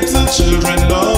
little children love